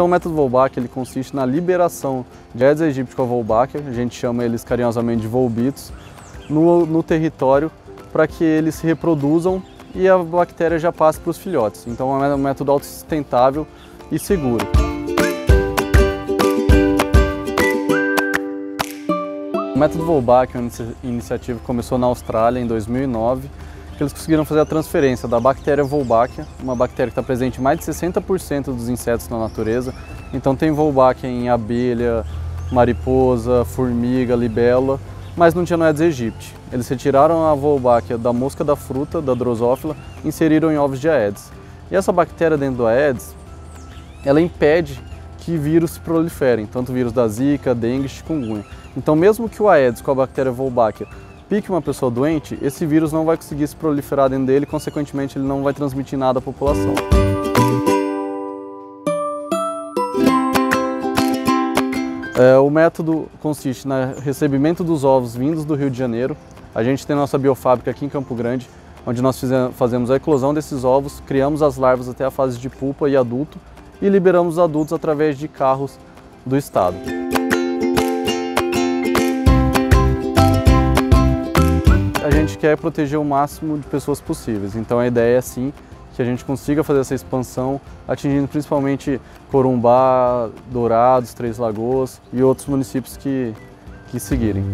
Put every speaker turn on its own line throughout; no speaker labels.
Então o método Wolbach ele consiste na liberação de Aedes aegypti a Wolbachia, a gente chama eles carinhosamente de Volbitos, no, no território para que eles se reproduzam e a bactéria já passe para os filhotes. Então é um método autossustentável e seguro. O método Wolbach é uma iniciativa que começou na Austrália em 2009, eles conseguiram fazer a transferência da bactéria Wolbachia, uma bactéria que está presente em mais de 60% dos insetos na natureza. Então tem Wolbachia em abelha, mariposa, formiga, libélula, mas não tinha no Aedes aegypti. Eles retiraram a Wolbachia da mosca da fruta, da drosófila, e inseriram em ovos de Aedes. E essa bactéria dentro do Aedes, ela impede que vírus se proliferem, tanto vírus da zika, dengue, chikungunya. Então mesmo que o Aedes com a bactéria Wolbachia pique uma pessoa doente, esse vírus não vai conseguir se proliferar dentro dele, consequentemente ele não vai transmitir nada à população. É, o método consiste no recebimento dos ovos vindos do Rio de Janeiro. A gente tem nossa biofábrica aqui em Campo Grande, onde nós fizemos, fazemos a eclosão desses ovos, criamos as larvas até a fase de pupa e adulto e liberamos os adultos através de carros do estado. Gente quer proteger o máximo de pessoas possíveis, então a ideia é sim que a gente consiga fazer essa expansão, atingindo principalmente Corumbá, Dourados, Três Lagoas e outros municípios que, que seguirem.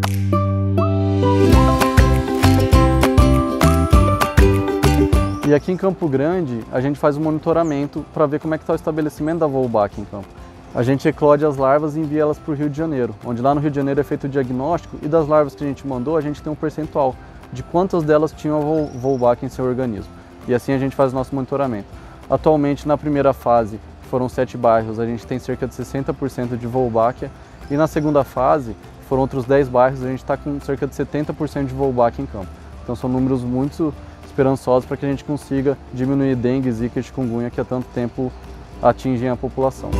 E aqui em Campo Grande, a gente faz um monitoramento para ver como é que está o estabelecimento da Volbach em campo. A gente eclode as larvas e envia elas para o Rio de Janeiro, onde lá no Rio de Janeiro é feito o diagnóstico e das larvas que a gente mandou, a gente tem um percentual de quantas delas tinham Volbach em seu organismo e assim a gente faz o nosso monitoramento. Atualmente, na primeira fase, foram sete bairros, a gente tem cerca de 60% de Wolbachia e na segunda fase, foram outros 10 bairros, a gente está com cerca de 70% de Wolbachia em campo. Então são números muito esperançosos para que a gente consiga diminuir dengue, zika e chikungunya que há tanto tempo atingem a população.